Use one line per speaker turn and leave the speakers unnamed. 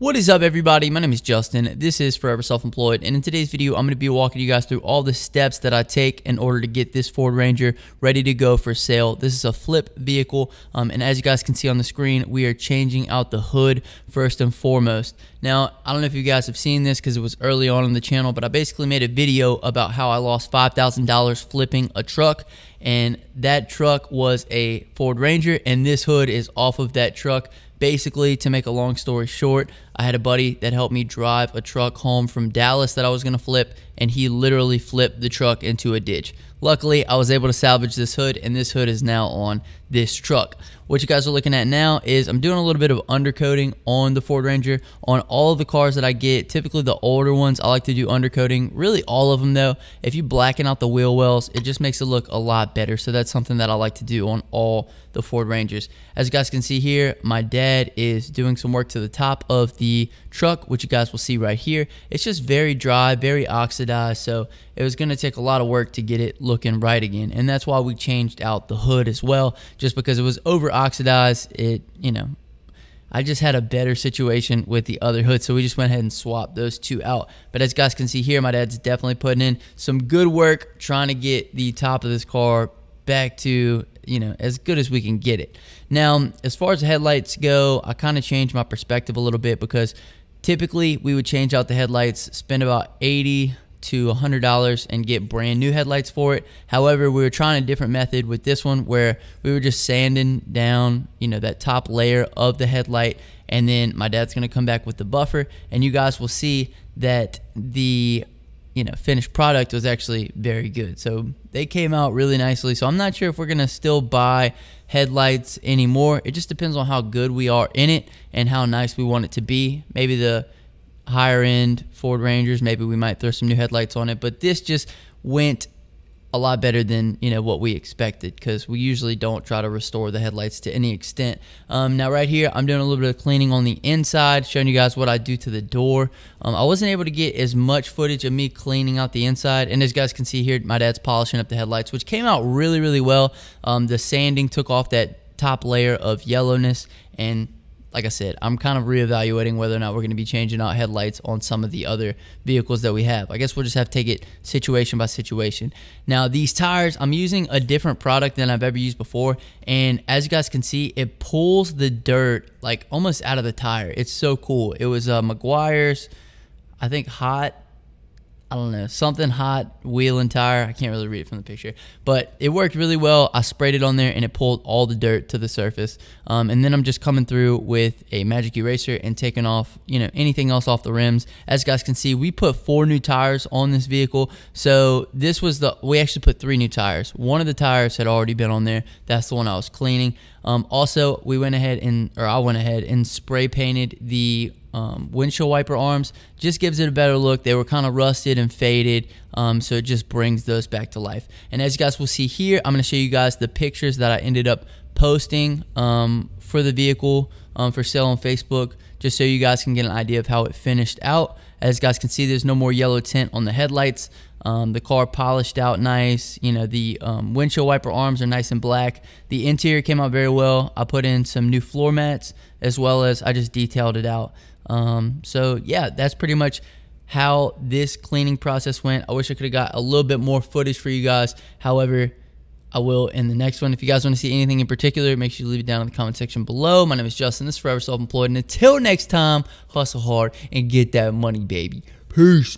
What is up everybody? My name is Justin. This is Forever Self-Employed and in today's video I'm going to be walking you guys through all the steps that I take in order to get this Ford Ranger ready to go for sale. This is a flip vehicle um, and as you guys can see on the screen we are changing out the hood first and foremost. Now I don't know if you guys have seen this because it was early on in the channel but I basically made a video about how I lost $5,000 flipping a truck and that truck was a Ford Ranger and this hood is off of that truck basically to make a long story short I had a buddy that helped me drive a truck home from Dallas that I was going to flip, and he literally flipped the truck into a ditch. Luckily, I was able to salvage this hood, and this hood is now on this truck. What you guys are looking at now is I'm doing a little bit of undercoating on the Ford Ranger. On all of the cars that I get, typically the older ones, I like to do undercoating. Really all of them though. If you blacken out the wheel wells, it just makes it look a lot better. So that's something that I like to do on all the Ford Rangers. As you guys can see here, my dad is doing some work to the top of the truck, which you guys will see right here. It's just very dry, very oxidized, so it was going to take a lot of work to get it looking right again. And that's why we changed out the hood as well, just because it was over oxidized. It, you know, I just had a better situation with the other hood, so we just went ahead and swapped those two out. But as guys can see here, my dad's definitely putting in some good work trying to get the top of this car back to you know as good as we can get it. Now, as far as the headlights go, I kind of changed my perspective a little bit because typically we would change out the headlights, spend about 80 to $100 and get brand new headlights for it. However, we were trying a different method with this one where we were just sanding down, you know, that top layer of the headlight and then my dad's going to come back with the buffer and you guys will see that the you know finished product was actually very good. So they came out really nicely. So i'm not sure if we're gonna still buy headlights anymore. It just depends on how good we are in it and how nice we want it to be. Maybe the higher end ford rangers maybe we might throw some new headlights on it. But this just went a lot better than you know what we expected because we usually don't try to restore the headlights to any extent. Um, now right here, I'm doing a little bit of cleaning on the inside, showing you guys what I do to the door. Um, I wasn't able to get as much footage of me cleaning out the inside, and as you guys can see here, my dad's polishing up the headlights, which came out really, really well. Um, the sanding took off that top layer of yellowness and like I said, I'm kind of reevaluating whether or not we're going to be changing out headlights on some of the other vehicles that we have. I guess we'll just have to take it situation by situation. Now, these tires, I'm using a different product than I've ever used before. And as you guys can see, it pulls the dirt like almost out of the tire. It's so cool. It was uh, Meguiar's, I think, hot I don't know, something hot wheel and tire. I can't really read it from the picture, but it worked really well. I sprayed it on there and it pulled all the dirt to the surface. Um, and then I'm just coming through with a magic eraser and taking off, you know, anything else off the rims. As guys can see, we put four new tires on this vehicle. So this was the, we actually put three new tires. One of the tires had already been on there. That's the one I was cleaning. Um, also, we went ahead and, or I went ahead and spray painted the um, windshield wiper arms. Just gives it a better look. They were kind of rusted and faded, um, so it just brings those back to life. And as you guys will see here, I'm going to show you guys the pictures that I ended up posting um, for the vehicle um, for sale on Facebook, just so you guys can get an idea of how it finished out. As you guys can see, there's no more yellow tint on the headlights. Um, the car polished out nice. You know, the um, windshield wiper arms are nice and black. The interior came out very well. I put in some new floor mats as well as I just detailed it out. Um, so yeah, that's pretty much how this cleaning process went. I wish I could have got a little bit more footage for you guys. However, I will in the next one. If you guys want to see anything in particular, make sure you leave it down in the comment section below. My name is Justin. This is Forever Self Employed. And until next time, hustle hard and get that money, baby. Peace.